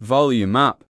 Volume up.